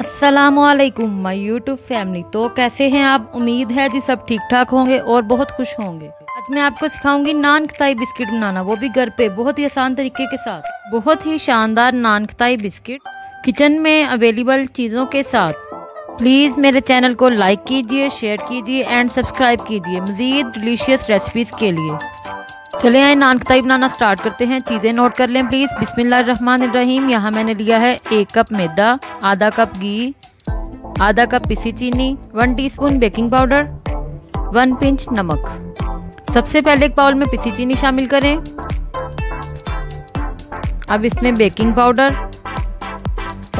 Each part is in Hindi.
असलकुम माई यूट्यूब फैमिली तो कैसे हैं आप? उम्मीद है जी सब ठीक ठाक होंगे और बहुत खुश होंगे। आज मैं आपको सिखाऊँगी नान खताई बिस्किट बनाना, वो भी घर पे, बहुत ही आसान तरीके के साथ। बहुत ही शानदार नान खताई बिस्किट, किचन में अवेलेबल चीज़ों के साथ। प्लीज़ मेरे चैनल को लाइक कीजिए शेयर कीजिए एंड सब्सक्राइब कीजिए। मज़ीद डिलीशियस रेसिपीज़ के लिए। चले आए नान खताई बनाना स्टार्ट करते हैं। चीज़ें नोट कर लें प्लीज़ बिस्मिल्लाहिर्रहमानिर्रहीम। यहाँ मैंने लिया है एक कप मैदा, आधा कप घी, आधा कप पिसी चीनी one teaspoon baking powder one pinch नमक। सबसे पहले एक बाउल में पिसी चीनी शामिल करें। अब इसमें बेकिंग पाउडर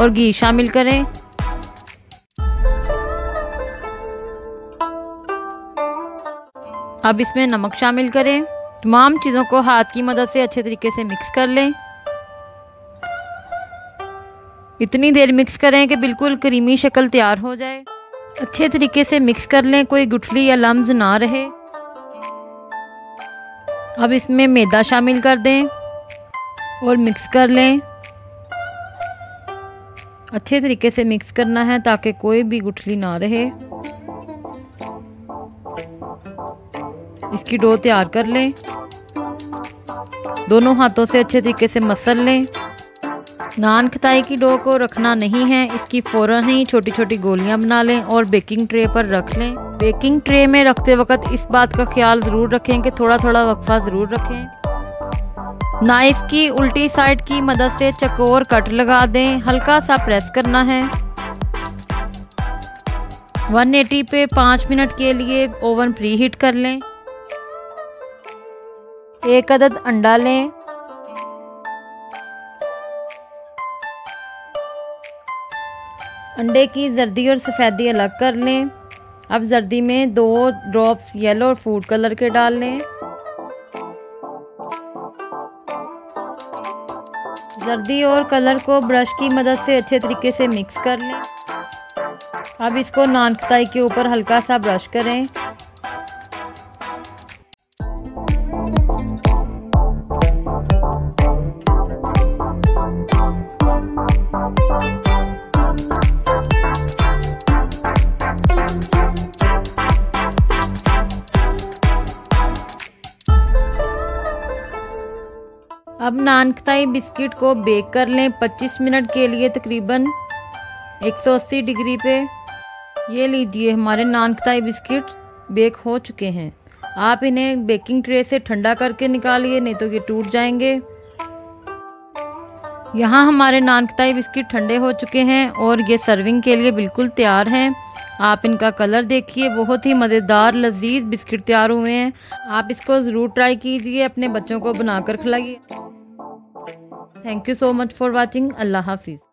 और घी शामिल करें। अब इसमें नमक शामिल करें। तमाम चीज़ों को हाथ की मदद से अच्छे तरीके से मिक्स कर लें। इतनी देर मिक्स करें कि बिल्कुल क्रीमी शक्ल तैयार हो जाए। अच्छे तरीके से मिक्स कर लें, कोई गुठली या लम्ज ना रहे। अब इसमें मैदा शामिल कर दें और मिक्स कर लें। अच्छे तरीके से मिक्स करना है ताकि कोई भी गुठली ना रहे। इसकी डो तैयार कर लें। दोनों हाथों से अच्छे तरीके से मसल लें। नान खताई की डो को रखना नहीं है, इसकी फ़ौरन ही छोटी छोटी गोलियाँ बना लें और बेकिंग ट्रे पर रख लें। बेकिंग ट्रे में रखते वक्त इस बात का ख्याल ज़रूर रखें कि थोड़ा थोड़ा वक्फा ज़रूर रखें। नाइफ की उल्टी साइड की मदद से चकोर कट लगा दें, हल्का सा प्रेस करना है। 180 पे पाँच मिनट के लिए ओवन प्री हीट कर लें। एक अदद अंडा लें। अंडे की जर्दी और सफ़ेदी अलग कर लें। अब जर्दी में दो ड्रॉप्स येलो और फ़ूड कलर के डाल लें। जर्दी और कलर को ब्रश की मदद से अच्छे तरीके से मिक्स कर लें। अब इसको नान खताई के ऊपर हल्का सा ब्रश करें। अब नानकताई बिस्किट को बेक कर लें 25 मिनट के लिए तकरीबन 180 डिग्री पे। ये लीजिए हमारे नानकताई बिस्किट बेक हो चुके हैं। आप इन्हें बेकिंग ट्रे से ठंडा करके निकालिए, नहीं तो ये टूट जाएँगे। यहाँ हमारे नानकताई बिस्किट ठंडे हो चुके हैं और ये सर्विंग के लिए बिल्कुल तैयार हैं। आप इनका कलर देखिए, बहुत ही मज़ेदार, लजीज बिस्किट तैयार हुए हैं। आप इसको ज़रूर ट्राई कीजिए, अपने बच्चों को बनाकर खिलाइए। Thank you so much for watching. Allah Hafiz.